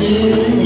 You.